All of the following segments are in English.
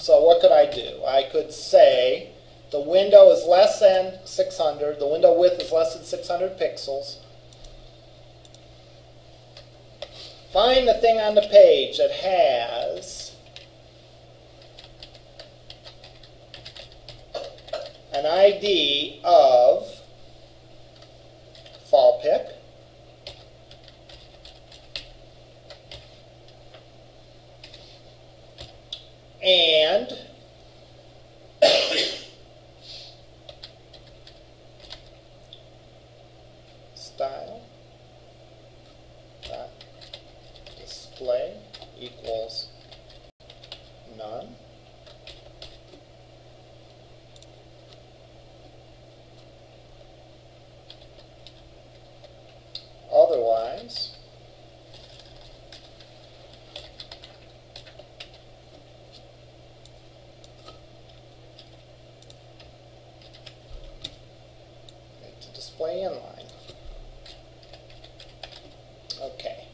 So what could I do? I could say the window is less than 600, the window width is less than 600 pixels. Find the thing on the page that has an ID of fall pick. And style dot display equals none. Otherwise, make the display inline. Okay.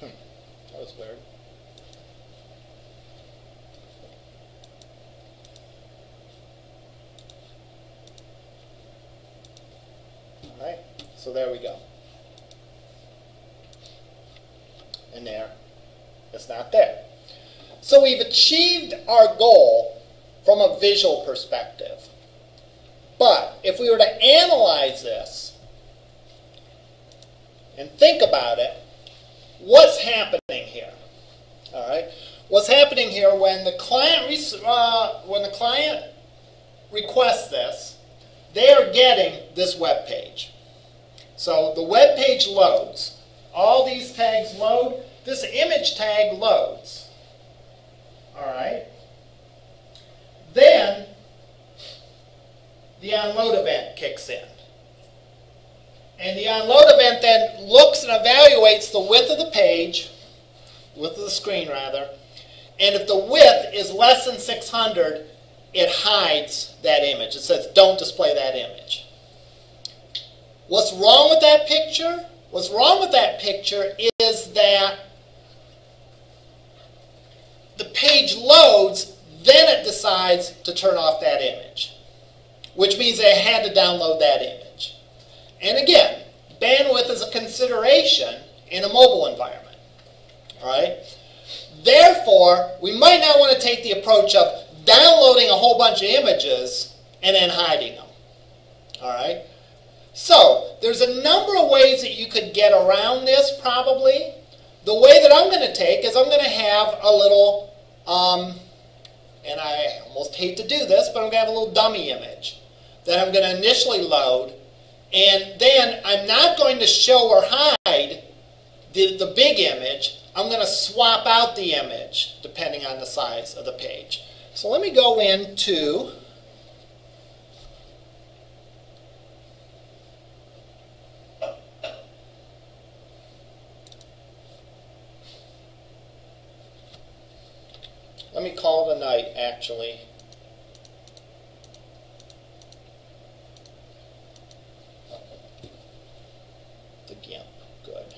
That was weird. Alright, so there we go. And there, it's not there. So we've achieved our goal from a visual perspective. But if we were to analyze this and think about it, what's happening here? All right, what's happening here when the client uh, when the client requests this, they are getting this web page. So the web page loads. All these tags load. This image tag loads. All right. Then the onload event kicks in. And the onload event then looks and evaluates the width of the page, width of the screen rather, and if the width is less than 600, it hides that image. It says don't display that image. What's wrong with that picture? What's wrong with that picture is that the page loads, then it decides to turn off that image, which means they had to download that image. And again, bandwidth is a consideration in a mobile environment. Right? Therefore, we might not want to take the approach of downloading a whole bunch of images and then hiding them. All right? So, there's a number of ways that you could get around this probably. The way that I'm going to take is I'm going to have a little, um, and I almost hate to do this, but I'm going to have a little dummy image that I'm going to initially load and then I'm not going to show or hide the, the big image. I'm going to swap out the image depending on the size of the page. So let me go into Let me call it a night actually. the GIMP. Good.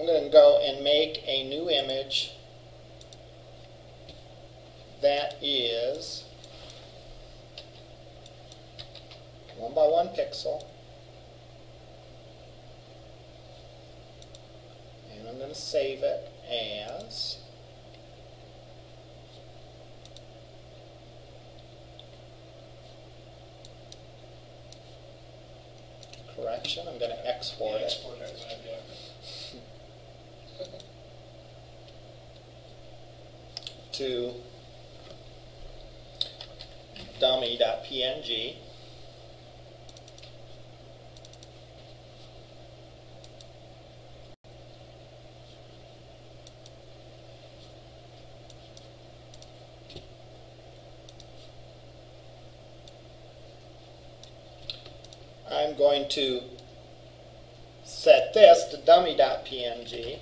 I'm going to go and make a new image that is one by one pixel. And I'm going to save it as correction. I'm going to export it. Export it, yeah. to dummy.png. I'm going to set this to dummy.png.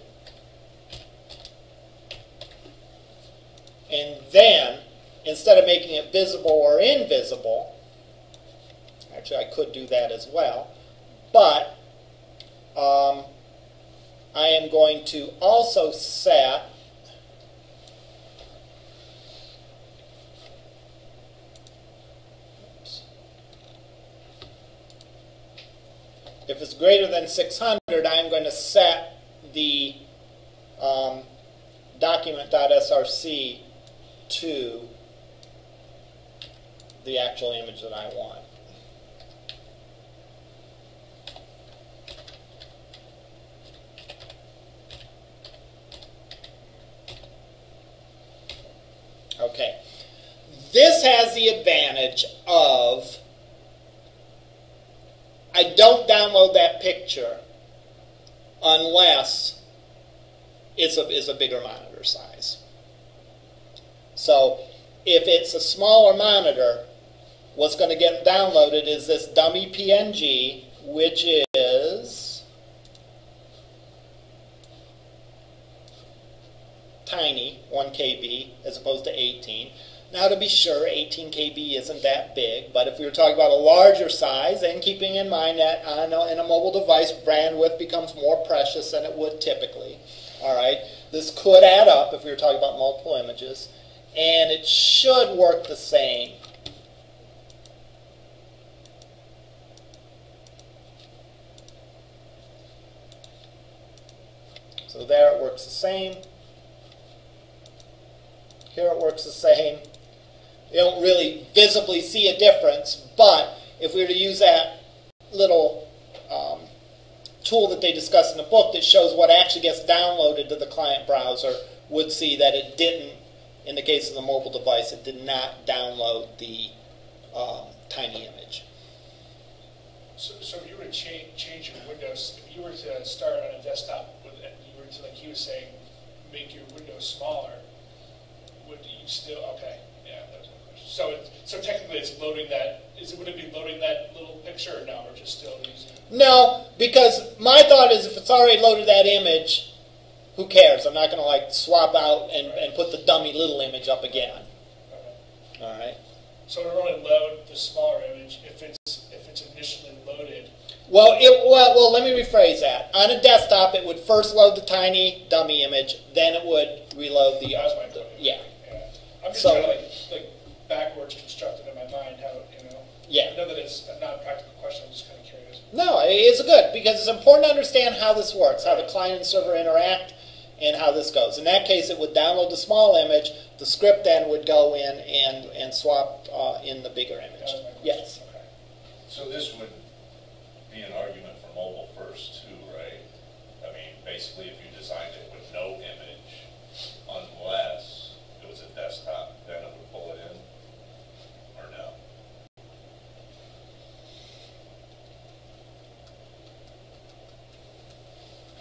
And then, instead of making it visible or invisible, actually I could do that as well, but um, I am going to also set If it's greater than 600, I'm going to set the um, document.src to the actual image that I want. Okay. This has the advantage of I don't download that picture unless it's a, it's a bigger monitor size. So if it's a smaller monitor, what's going to get downloaded is this dummy PNG, which is tiny, 1 KB, as opposed to 18. Now, to be sure, 18 KB isn't that big, but if we were talking about a larger size, and keeping in mind that on a, in a mobile device, bandwidth becomes more precious than it would typically. All right, this could add up if we were talking about multiple images, and it should work the same. So there it works the same. Here it works the same. You don't really visibly see a difference, but if we were to use that little um, tool that they discuss in the book that shows what actually gets downloaded to the client browser, would see that it didn't, in the case of the mobile device, it did not download the um, tiny image. So, so if you were to change, change your Windows, if you were to start on a desktop, with, you were to, like he was saying, make your window smaller, would you still, okay, yeah. So, it, so technically it's loading that, is it, would it be loading that little picture or no, or just still using? No, because my thought is if it's already loaded that image, who cares? I'm not going to like swap out and, and put the dummy little image up again. Okay. All right. So it would only load the smaller image if it's, if it's initially loaded. Well, it, well, well, let me rephrase that. On a desktop, it would first load the tiny dummy image, then it would reload the. That was my point. yeah, Yeah. I'm just So- trying to like, like backwards construct it in my mind, how, you know. Yeah. I know that it's not a practical question, I'm just kind of curious. No, it's good because it's important to understand how this works, how the client and server interact, and how this goes. In that case, it would download the small image. The script then would go in and and swap uh, in the bigger image. was my question. Yes. Okay. So this would be an argument for mobile first too, right? I mean, basically, if you designed it with no image, unless it was a desktop, then it would pull it in, or no?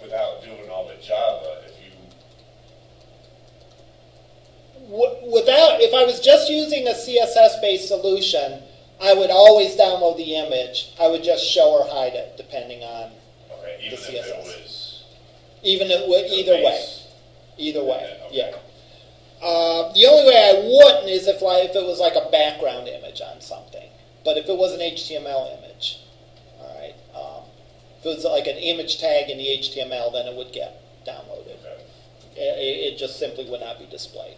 Without doing all the Java, if you, W- without, if I was just using a CSS-based solution, I would always download the image. I would just show or hide it, depending on, okay, even if The it CSS. was. even it would, the either way. Either way, then, yeah. okay. Uh, the only way I wouldn't is if, like, if it was like a background image on something. But if it was an HTML image, all right. Um, if it was like an image tag in the HTML, then it would get downloaded. Okay. It, it just simply would not be displayed.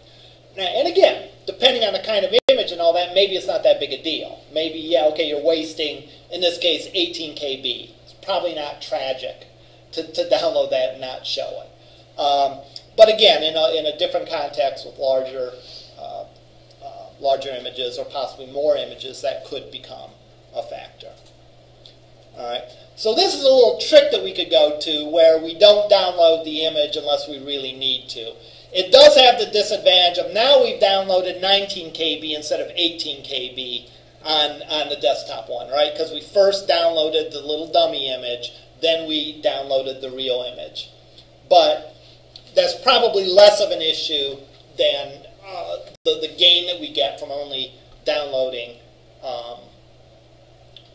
And again, depending on the kind of image and all that, maybe it's not that big a deal. Maybe, yeah, okay, you're wasting, in this case, 18 KB. It's probably not tragic to, to download that and not show it. Um, but again, in a, in a different context with larger, uh, uh, larger images or possibly more images, that could become a factor. All right. So this is a little trick that we could go to where we don't download the image unless we really need to. It does have the disadvantage of now we've downloaded 19 KB instead of 18 KB on, on the desktop one, right? Because we first downloaded the little dummy image, then we downloaded the real image. But that's probably less of an issue than uh, the, the gain that we get from only downloading um,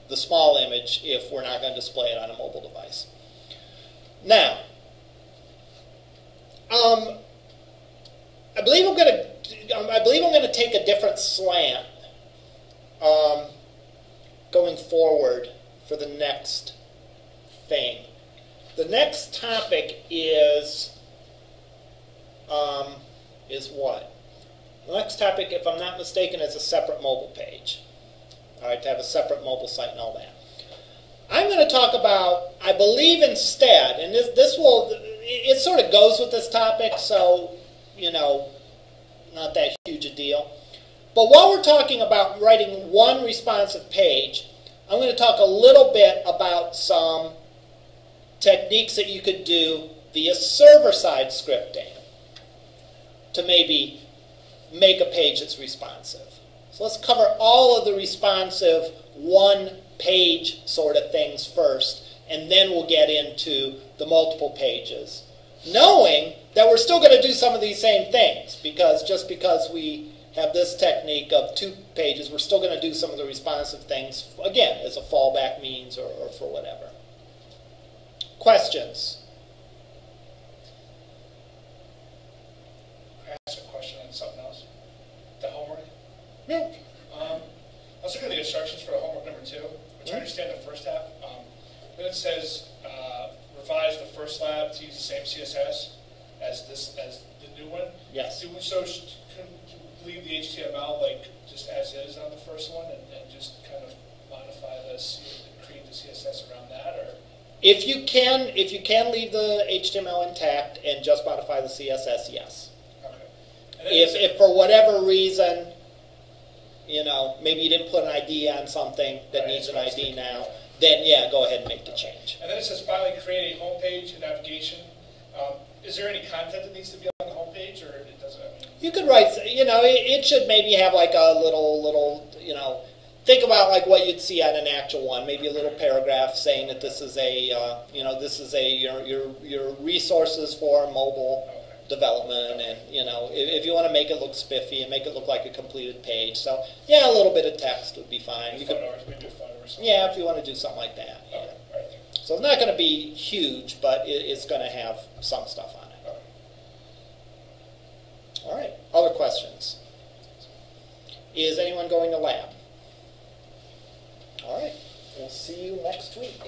the small image if we're not going to display it on a mobile device. Now, um, I believe I'm going to, I believe I'm going to take a different slant um, going forward for the next thing. The next topic is um, is what? The next topic, if I'm not mistaken, is a separate mobile page. All right, to have a separate mobile site and all that. I'm going to talk about, I believe instead, and this, this will, it sort of goes with this topic, so, you know, not that huge a deal. But while we're talking about writing one responsive page, I'm going to talk a little bit about some techniques that you could do via server-side scripting to maybe make a page that's responsive. So let's cover all of the responsive one page sort of things first, and then we'll get into the multiple pages. Knowing that we're still going to do some of these same things, because just because we have this technique of two pages, we're still going to do some of the responsive things, again, as a fallback means or, or for whatever. Questions? I asked a question on something else. The homework. No. Um, I was looking at the instructions for the homework number two, which I understand the first half. Um, then it says uh, revise the first lab to use the same CSS as this as the new one. Yes. Do we so can can we leave the HTML like just as is on the first one and, and just kind of modify this, create the CSS around that, or If you can, if you can leave the HTML intact and just modify the CSS, yes. okay? If, if for whatever reason, you know, maybe you didn't put an ID on something that Right, needs an that's what I was ID now, then yeah, go ahead and make the change. And then it says finally create a homepage and navigation. Um, is there any content that needs to be on the homepage, or it doesn't? I mean, You could write, you know, it, it should maybe have like a little, little, you know, think about like what you'd see on an actual one. Maybe a little paragraph saying that this is a, uh, you know, this is a your your your resources for mobile development, and you know, if, if you want to make it look spiffy and make it look like a completed page, so yeah, a little bit of text would be fine. You could, or maybe a photo or something. yeah, if you want to do something like that. Yeah. So it's not going to be huge, but it, it's going to have some stuff on it. All right. Other questions? Is anyone going to lab? All right. We'll see you next week.